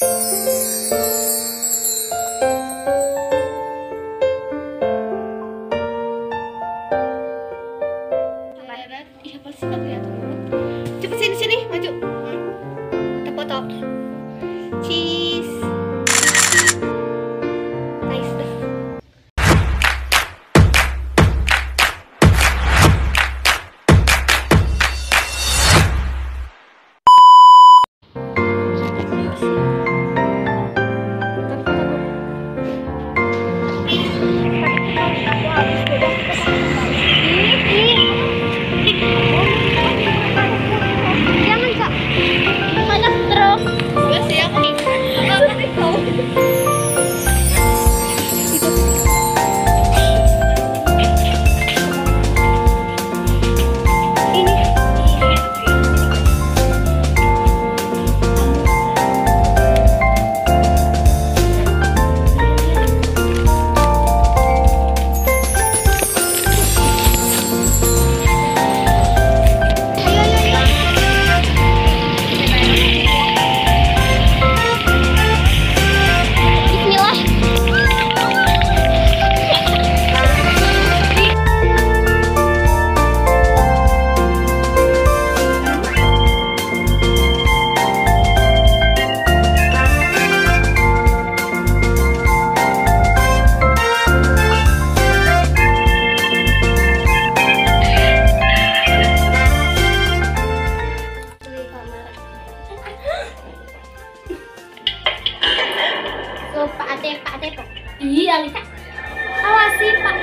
Iya, Pak Ate, Pak Ate kok. Iya. Awasi, Pak.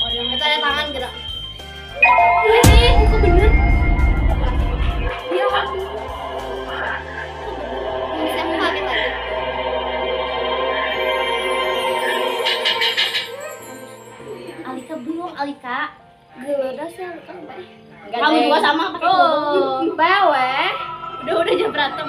Oh, ada tangan gerak. Iya sih, kok bener? Iya, aja. Alika belum, Alika. Geloda sih, Alika. Kamu juga sama pakai Oh, bawe. Udah udah jam berantem.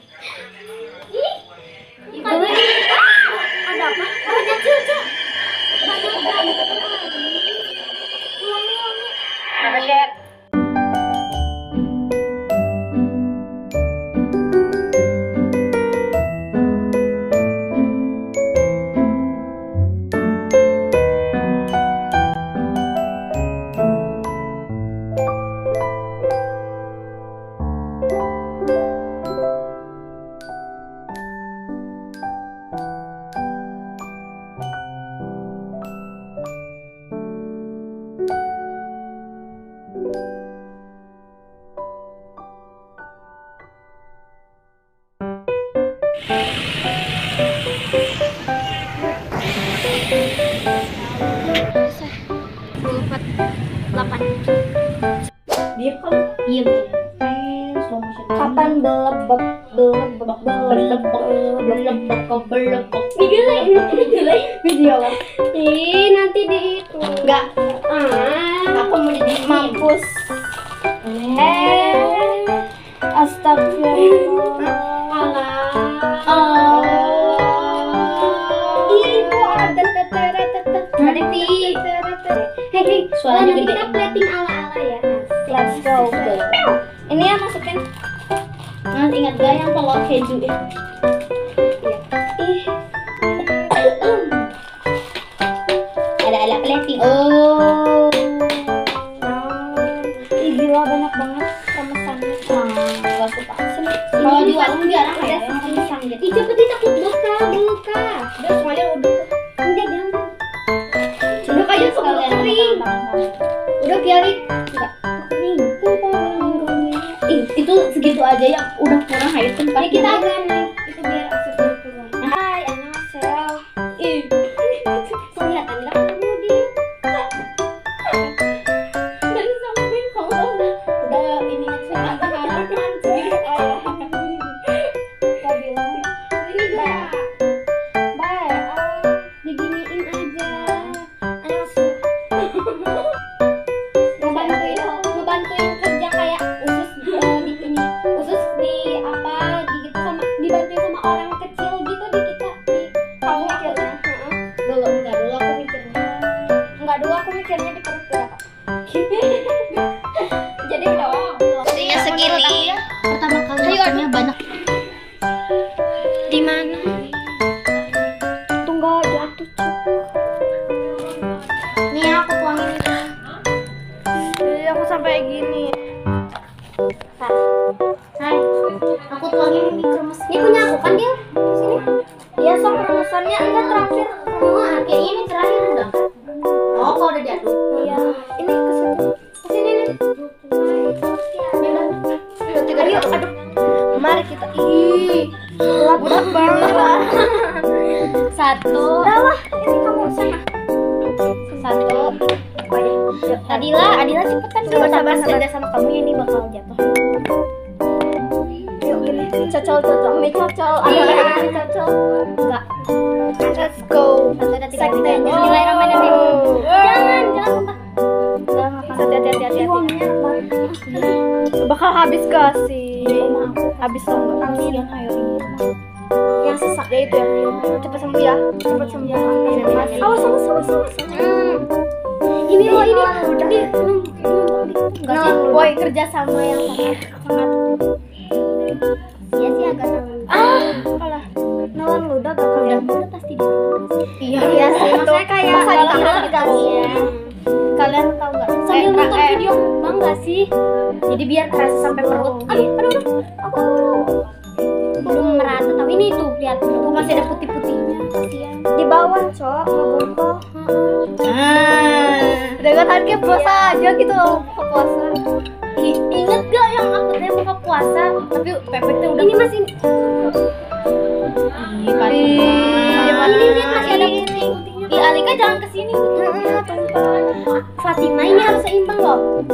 delapan Diam kamu. iya motion. kapan belebek belebek belebek belebek belebek video video lah ih nanti di itu enggak ah Aku mau jadi mampus eh astagfirullah Suaranya nanti gede. kita plating ala ala ya let's go ini ya masukin Mas ingat gak yang telur keju itu? ih Ada ada plating. Oh. Ih gila banyak banget pemesannya. Gak suka. Kalau di warung jarang Ada ya. pemesan gitu. Ih cepet takut buka, buka. Udah semuanya Enggak. Kering. Ih, itu segitu aja yang udah kurang air tempat. Kita agak naik. Itu biar asapnya keluar. Hai, annyeonghaseyo. Ih, Kelihatan enggak kamu di? dari samping kamu udah udah ini aja ada harapan sih. even if Satu. Adila, Adila cepetan Sabar, sabar, sabar. Sama kamu ini bakal jatuh. Gini. Cocol, cocol. Mie cocol. Iya. Ada cocol. Enggak. Let's go. Satu dan tiga. Sekte. Bismillahirrahmanirrahim. Oh. Jangan, jangan. Jangan Bakal habis gak sih? Habis lo nggak? Amin. Yang sesak ya itu yang cepet sembuh ya. Cepet sembuh. Awas, awas, awas, awas. Ini ini. Ini. Sih. boy kerja sama yang sangat sangat. Iya sih agak. Ah, kalah. Nawan ludah gak Udah kalian? udah pasti. Iya, iya sih. Maksudnya kayak kalau kita di kasihan. Kalian tahu nggak? Sambil Eh, nonton eh, video bangga sih. Jadi biar kerasa sampai perut. Oh. Aduh, aduh, aduh. Aku belum merata tahu ini tuh lihat tuh masih ada putih-putihnya. Kasihan. di bawah, cok, ngebongkok. Ah. Dengan harga puasa aja gitu loh, buka puasa. Ih, Ingat gak yang aku teh buka puasa tapi pepeknya udah ini masih Ih, Fatima. Ih, ini lihat masih ada ini. putih-putihnya. Ih, Alika jangan ke sini. Fatima ini harus seimbang loh.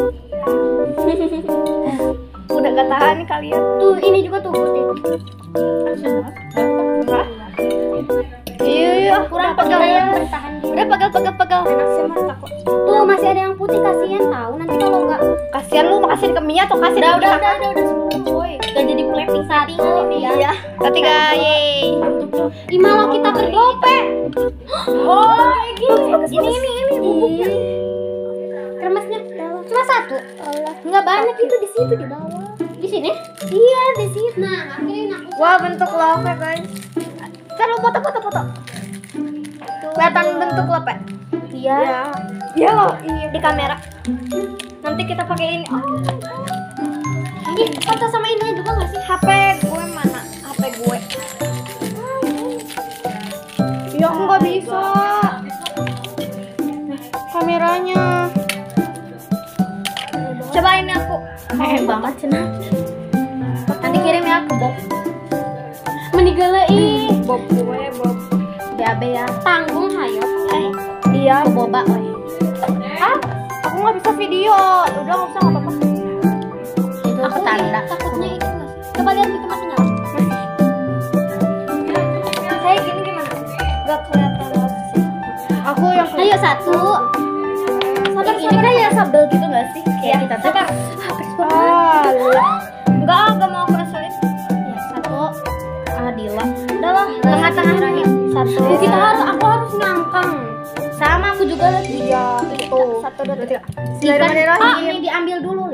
Udah gak tahan nih kalian. Tuh, ini juga tuh putih. Iya, iya. Kurang ya. bertahan. Udah pegal, pegal, pegal. Enak sih mah takut. Tuh masih ada yang putih kasihan tahu nanti kalau nggak Kasihan lu kasih ke Mia atau kasih udah ke udah udah udah udah semua boy udah jadi plating satu Iya. Ketiga, yeay. Ih malah kita bergope Oh, ini ini ini ini bubuknya kremesnya cuma satu. Nggak banyak itu di situ di bawah. Di sini? Iya di situ. Nah akhirnya aku Wah, bentuk lope, guys. Kan lu foto, foto, foto. Kelihatan bentuk lope. iya Iya loh, iya di kamera. Nanti kita pakai ini. Oh, ini foto sama ini juga nggak sih HP gue mana? HP gue. Ya aku nggak bisa. Kameranya. Coba ini aku. eh banget cina nanti kirim ya ke Bob menigale Bob gue, Bob. BAB ya eh Iya. boba Ah, aku nggak bisa video. Udah nggak usah nggak apa-apa. itu Aku petanda nih, takutnya itu nggak sih coba lihat itu mati nyala Saya gini gimana? Gak kelihatan. Aku yang ayo satu Sabar, ini kayak sambal gitu nggak sih kayak kita tuh sabar. Ah, enggak, enggak mau aku rasain. ya satu Adila Udah lah, tengah-tengah Satu. Ya, kita harus juga Iya, itu. Satu, dua, tiga. Ikan, ah, Bismillahirrahmanirrahim. ini diambil dulu